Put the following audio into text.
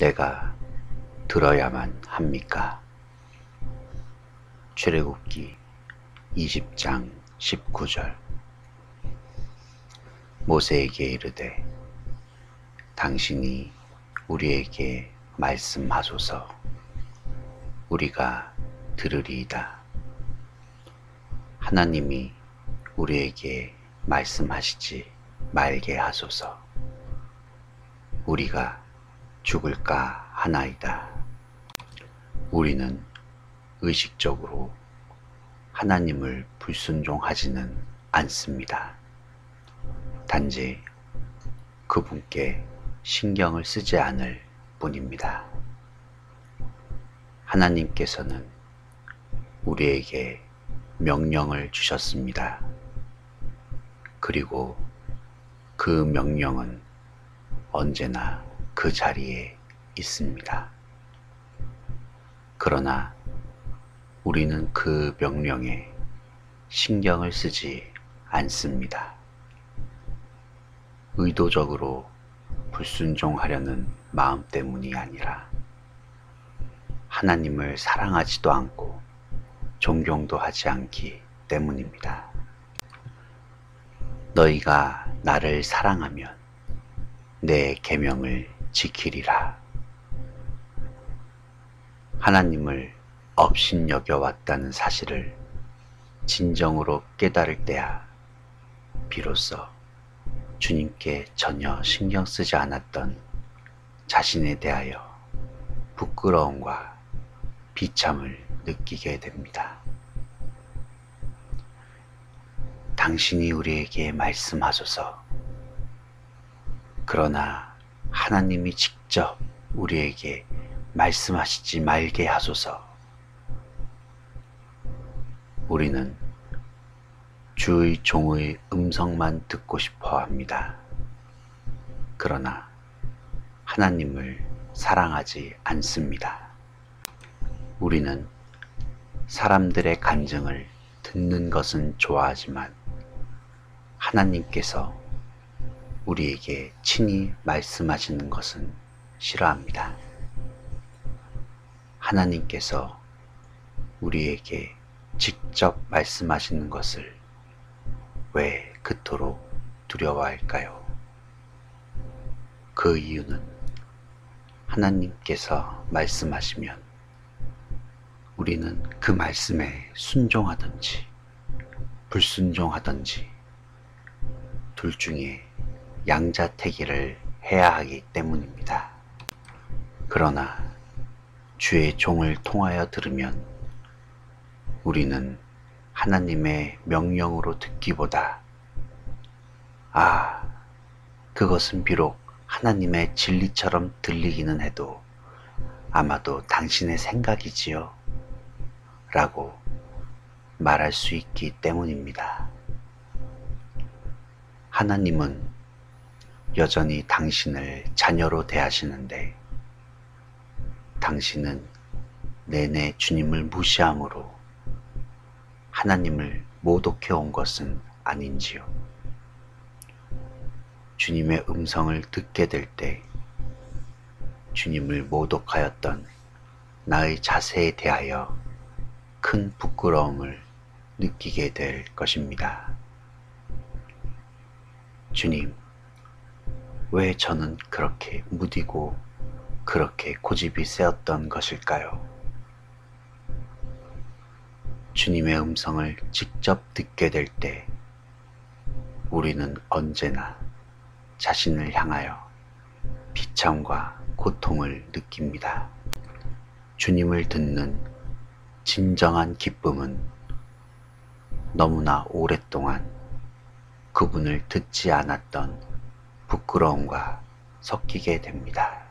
내가 들어야만 합니까? 출애굽기 20장 19절 모세에게 이르되 당신이 우리에게 말씀하소서 우리가 들으리이다. 하나님이 우리에게 말씀하시지 말게 하소서. 우리가 죽을까 하나이다. 우리는 의식적으로 하나님을 불순종하지는 않습니다. 단지 그분께 신경을 쓰지 않을 뿐입니다. 하나님께서는 우리에게 명령을 주셨습니다. 그리고 그 명령은 언제나 그 자리에 있습니다. 그러나 우리는 그 명령에 신경을 쓰지 않습니다. 의도적으로 불순종하려는 마음 때문이 아니라 하나님을 사랑하지도 않고 존경도 하지 않기 때문입니다. 너희가 나를 사랑하면 내 계명을 지키리라. 하나님을 업신여겨 왔다는 사실을 진정으로 깨달을 때야 비로소 주님께 전혀 신경 쓰지 않았던 자신에 대하여 부끄러움과 비참을 느끼게 됩니다. 당신이 우리에게 말씀하소서. 그러나 하나님이 직접 우리에게 말씀하시지 말게 하소서. 우리는 주의 종의 음성만 듣고 싶어 합니다. 그러나 하나님을 사랑하지 않습니다. 우리는 사람들의 간증을 듣는 것은 좋아하지만 하나님께서 우리에게 친히 말씀하시는 것은 싫어합니다. 하나님께서 우리에게 직접 말씀하시는 것을 왜 그토록 두려워할까요? 그 이유는 하나님께서 말씀하시면 우리는 그 말씀에 순종하든지 불순종하든지 둘 중에 양자택일을 해야 하기 때문입니다. 그러나 주의 종을 통하여 들으면 우리는 하나님의 명령으로 듣기보다 아, 그것은 비록 하나님의 진리처럼 들리기는 해도 아마도 당신의 생각이지요. 라고 말할 수 있기 때문입니다. 하나님은 여전히 당신을 자녀로 대하시는데 당신은 내내 주님을 무시함으로 하나님을 모독해 온 것은 아닌지요. 주님의 음성을 듣게 될 때 주님을 모독하였던 나의 자세에 대하여 큰 부끄러움을 느끼게 될 것입니다. 주님, 왜 저는 그렇게 무디고 그렇게 고집이 세었던 것일까요? 주님의 음성을 직접 듣게 될 때 우리는 언제나 자신을 향하여 비참과 고통을 느낍니다. 주님을 듣는 진정한 기쁨은 너무나 오랫동안 그분을 듣지 않았던 부끄러움과 섞이게 됩니다.